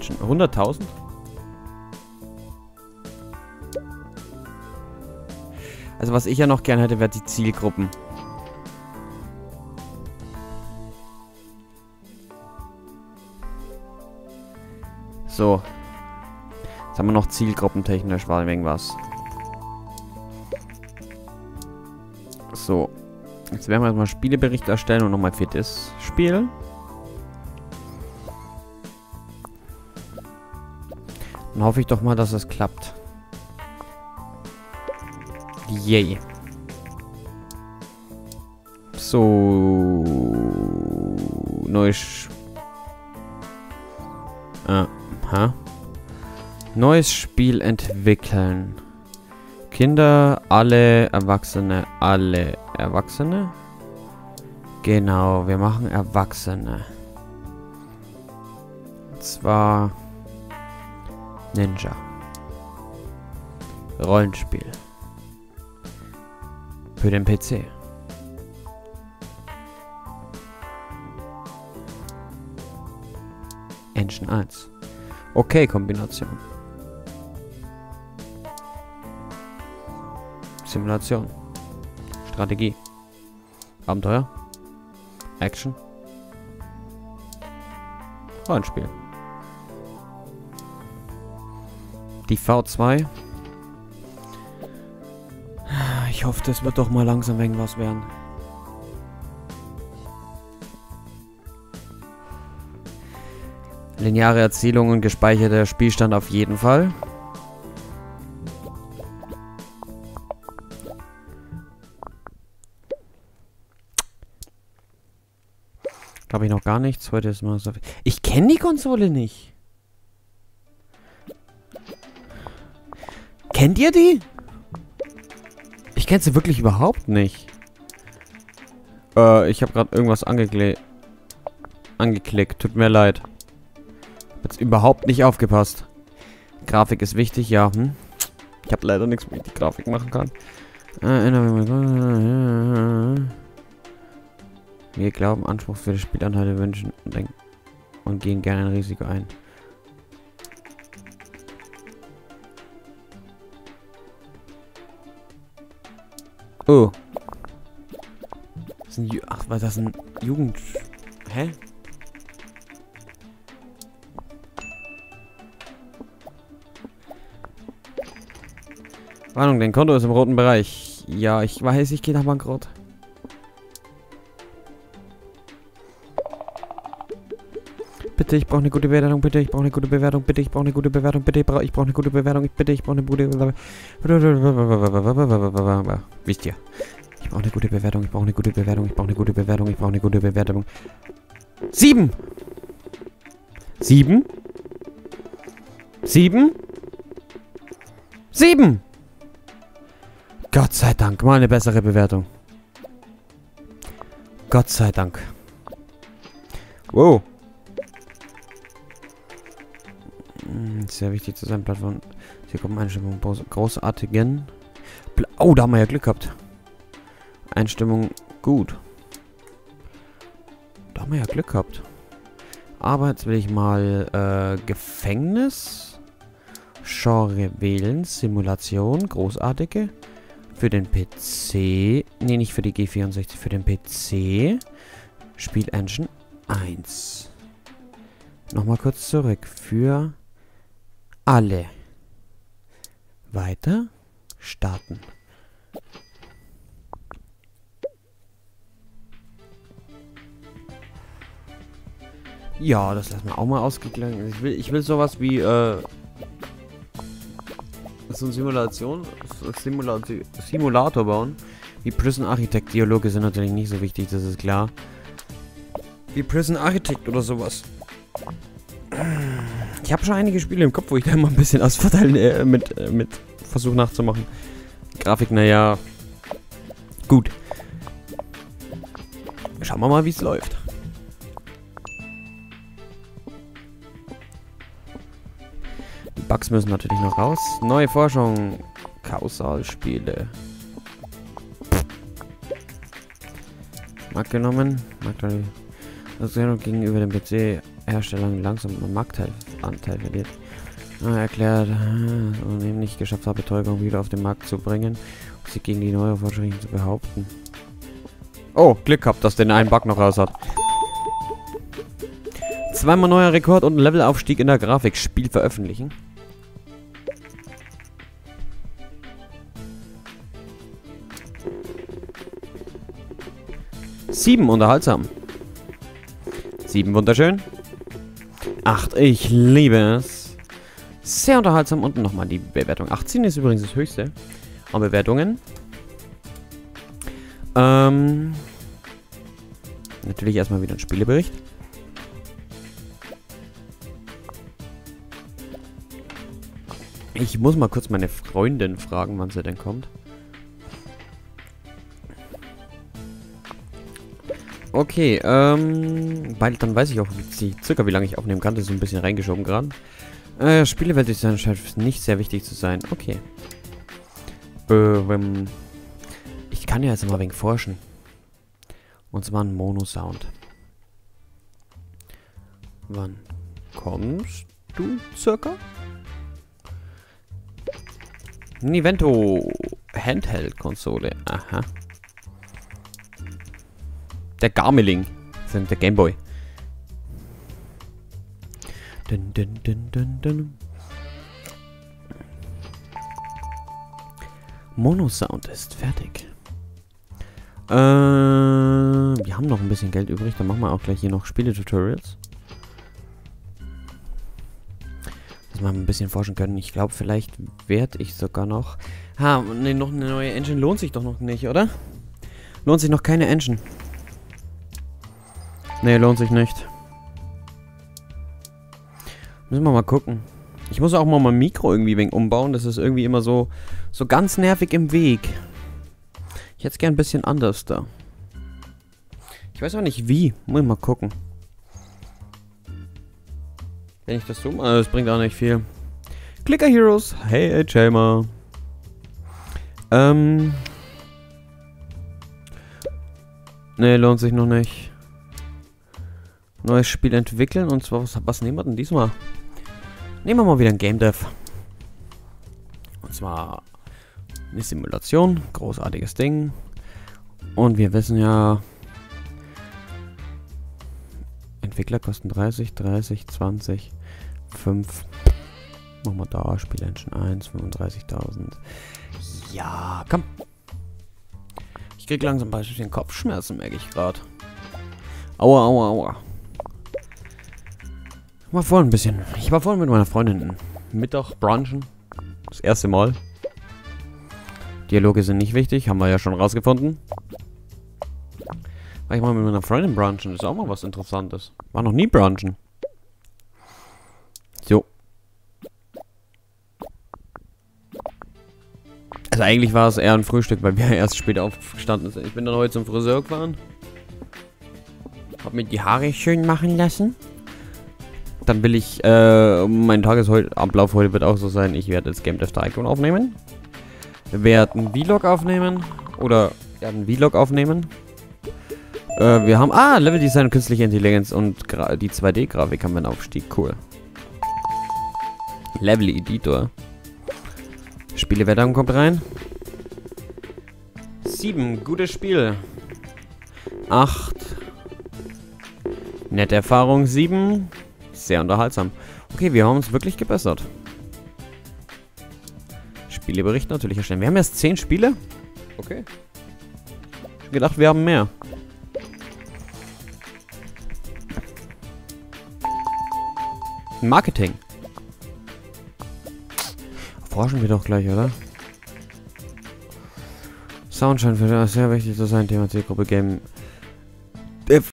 100.000? Also was ich ja noch gerne hätte, wäre die Zielgruppen. So. Jetzt haben wir noch zielgruppentechnisch, war irgendwas. So. Jetzt werden wir erstmal Spielebericht erstellen und nochmal für das Spiel. Dann hoffe ich doch mal, dass es klappt. Yay. So. Neues. Aha. Neues Spiel entwickeln. Kinder, alle Erwachsene, alle Erwachsene. Genau, wir machen Erwachsene. Und zwar Ninja. Rollenspiel. Für den PC. Engine 1. Okay, Kombination. Simulation. Strategie. Abenteuer. Action. Rollenspiel. Die V2. Ich hoffe, das wird doch mal langsam irgendwas werden. Lineare Erzählung und gespeicherter Spielstand auf jeden Fall. Glaube ich noch gar nichts. Heute ist mal so. Ich kenne die Konsole nicht. Kennt ihr die? Ich kenne sie wirklich überhaupt nicht. Äh, ich habe gerade irgendwas angeklickt. Tut mir leid. Hab jetzt überhaupt nicht aufgepasst. Grafik ist wichtig, ja. Hm? Ich habe leider nichts, wo ich die Grafik machen kann. Wir glauben, anspruchsvolle Spielanteile wünschen und gehen gerne ein Risiko ein. Oh. Das ist ein Ach, war das ein Jugend... Hä? Warnung, dein Konto ist im roten Bereich. Ja, ich weiß, ich gehe nach bankrott. Bitte, ich brauche eine gute Bewertung. Bitte, ich brauche eine gute Bewertung. Bitte, ich brauche eine gute Bewertung. Bitte, ich brauche ich brauch eine gute Bewertung. Bitte, ich brauche eine gute Bewertung. Wisst ihr? Ich brauche eine gute Bewertung. Ich brauche eine gute Bewertung. Ich brauche eine gute Bewertung. Ich brauche eine gute Bewertung. Sieben! Sieben? Sieben? Sieben! Gott sei Dank, mal eine bessere Bewertung. Gott sei Dank. Wow. Hm, Sehr wichtig zu sein, Plattform. Hier kommen Einstellungen. Großartigen. Oh, da haben wir ja Glück gehabt. Einstimmung gut. Da haben wir ja Glück gehabt. Aber jetzt will ich mal äh, Gefängnis. Genre wählen. Simulation. Großartige. Für den PC. Nee, nicht für die G64. Für den PC. Spiel Engine 1. Nochmal kurz zurück. Für alle. Weiter. Starten. Ja, das lassen wir auch mal ausgeklungen. Ich will, ich will sowas wie, äh, so ein Simulation, Simulator, Simulator bauen. Wie Prison Architect. Dialoge sind natürlich nicht so wichtig, das ist klar. Wie Prison Architect oder sowas. Ich habe schon einige Spiele im Kopf, wo ich da immer ein bisschen ausverteilen äh, mit, äh, mit Versuch nachzumachen. Grafik, naja. Gut. Schauen wir mal, wie es läuft. Die Bugs müssen natürlich noch raus. Neue Forschung. Kausalspiele. Markt genommen. Markt also gegenüber den PC-Herstellern langsam am Marktteil Marktanteil verliert. Ah, erklärt, äh, das Unternehmen nicht geschafft hat, Betäubung wieder auf den Markt zu bringen, um sie gegen die neue Fortschritte zu behaupten. Oh, Glück gehabt, dass der einen Bug noch raus hat. Zweimal neuer Rekord und Levelaufstieg in der Grafik. Spiel veröffentlichen. Sieben unterhaltsam. Sieben wunderschön. Acht, ich liebe es. Sehr unterhaltsam. Und nochmal die Bewertung. 18 ist übrigens das höchste. An Bewertungen. Ähm. Natürlich erstmal wieder ein Spielebericht. Ich muss mal kurz meine Freundin fragen, wann sie denn kommt. Okay, ähm, weil dann weiß ich auch wie, circa wie lange ich aufnehmen kann. Das ist so ein bisschen reingeschoben gerade. Äh, Spieleweltdesign scheint nicht sehr wichtig zu sein. Okay. Ähm, ich kann ja jetzt mal wenig forschen. Und zwar ein Mono-Sound. Wann kommst du circa? Nivento Handheld-Konsole. Aha. Der Garmeling. Das der Gameboy. Dun, dun, dun, dun, dun. Mono-Sound ist fertig. Äh, wir haben noch ein bisschen Geld übrig. Dann machen wir auch gleich hier noch Spiele-Tutorials. Dass wir ein bisschen forschen können. Ich glaube, vielleicht werde ich sogar noch... Ha, ne, noch eine neue Engine lohnt sich doch noch nicht, oder? Lohnt sich noch keine Engine. Ne, lohnt sich nicht. Müssen wir mal gucken. Ich muss auch mal mein Mikro irgendwie wenig umbauen. Das ist irgendwie immer so, so ganz nervig im Weg. Ich hätte es gern ein bisschen anders da. Ich weiß auch nicht wie. Muss ich mal gucken. Wenn ich das so mache, das bringt auch nicht viel. Clicker Heroes. Hey, Chamer. Ähm. Ne, lohnt sich noch nicht. Neues Spiel entwickeln. Und zwar, was, was nehmen wir denn diesmal? Nehmen wir mal wieder ein Game Dev. Und zwar eine Simulation. Großartiges Ding. Und wir wissen ja... Entwickler kosten 30, 30, 20, 5. Machen wir da. Spiel Engine 1, 35.000. Ja, komm. Ich krieg langsam ein bisschen Kopfschmerzen, merke ich gerade. Aua, aua, aua. War vorhin ein bisschen. Ich war vorhin mit meiner Freundin Mittag brunchen. Das erste Mal. Dialoge sind nicht wichtig, haben wir ja schon rausgefunden. War ich mal mit meiner Freundin brunchen, das ist auch mal was Interessantes. War noch nie brunchen. So. Also eigentlich war es eher ein Frühstück, weil wir erst später aufgestanden sind. Ich bin dann heute zum Friseur gefahren. Hab mir die Haare schön machen lassen. Dann will ich, äh, mein Tagesablauf heute wird auch so sein, ich werde jetzt Game Dev Tycoon aufnehmen. Wir werden Vlog aufnehmen. Oder werden Vlog aufnehmen. Äh, wir haben, ah, Level Design und Künstliche Intelligenz und Gra die 2D-Grafik haben wir einen Aufstieg. Cool. Level Editor. Spielewertung kommt rein. 7, gutes Spiel. 8. Nette Erfahrung 7. Sehr unterhaltsam. Okay, wir haben uns wirklich gebessert. Spielebericht natürlich erstellen. Wir haben erst 10 Spiele? Okay. Ich gedacht, wir haben mehr. Marketing. Forschen wir doch gleich, oder? Sound scheint für sehr wichtig zu sein. Thema Zielgruppe Game. Dev